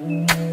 Mm-hmm.